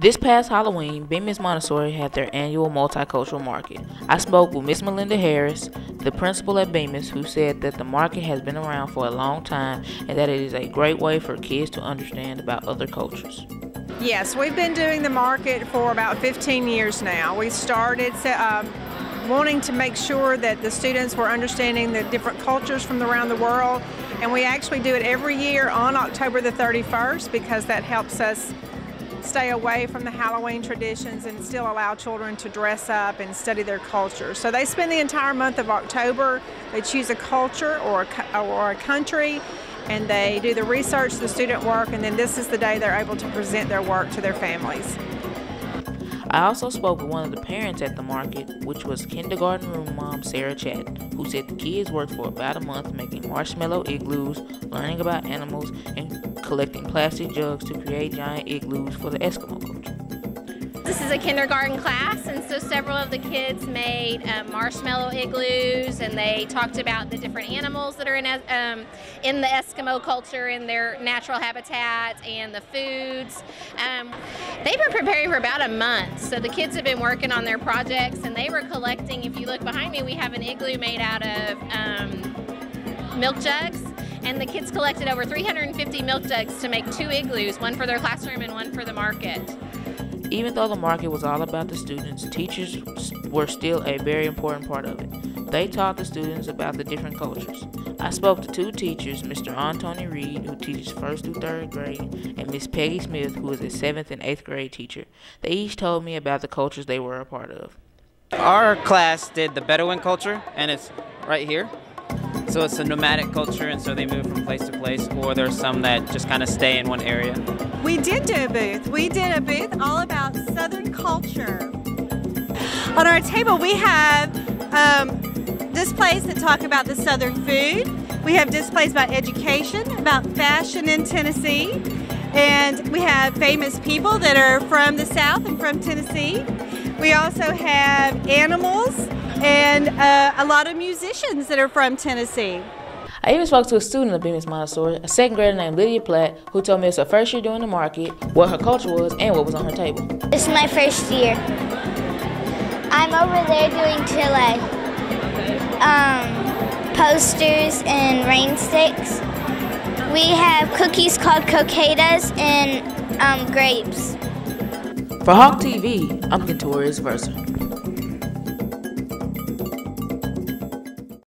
This past Halloween, Bemis Montessori had their annual multicultural market. I spoke with Miss Melinda Harris, the principal at Bemis, who said that the market has been around for a long time and that it is a great way for kids to understand about other cultures. Yes, we've been doing the market for about 15 years now. We started uh, wanting to make sure that the students were understanding the different cultures from around the world, and we actually do it every year on October the 31st because that helps us stay away from the Halloween traditions and still allow children to dress up and study their culture. So they spend the entire month of October, they choose a culture or a, or a country, and they do the research, the student work, and then this is the day they're able to present their work to their families. I also spoke with one of the parents at the market, which was kindergarten room mom Sarah Chatton, who said the kids worked for about a month making marshmallow igloos, learning about animals, and collecting plastic jugs to create giant igloos for the Eskimo culture. This is a kindergarten class, and so several of the kids made um, marshmallow igloos, and they talked about the different animals that are in um, in the Eskimo culture in their natural habitat and the foods. Um, they've been preparing for about a month, so the kids have been working on their projects, and they were collecting. If you look behind me, we have an igloo made out of um, milk jugs and the kids collected over 350 milk jugs to make two igloos, one for their classroom and one for the market. Even though the market was all about the students, teachers were still a very important part of it. They taught the students about the different cultures. I spoke to two teachers, Mr. Antony Reed, who teaches first through third grade, and Miss Peggy Smith, who is a seventh and eighth grade teacher. They each told me about the cultures they were a part of. Our class did the Bedouin culture, and it's right here. So it's a nomadic culture, and so they move from place to place, or there's some that just kind of stay in one area. We did do a booth. We did a booth all about Southern culture. On our table, we have um, displays that talk about the Southern food. We have displays about education, about fashion in Tennessee, and we have famous people that are from the South and from Tennessee. We also have animals and uh, a lot of musicians that are from Tennessee. I even spoke to a student of Bemis Montessori, a second grader named Lydia Platt, who told me it's her first year doing the market, what her culture was, and what was on her table. This is my first year. I'm over there doing Chile. Um, posters and rain sticks. We have cookies called coquetas and um, grapes. For Hawk TV, I'm Kentoriyas Verser.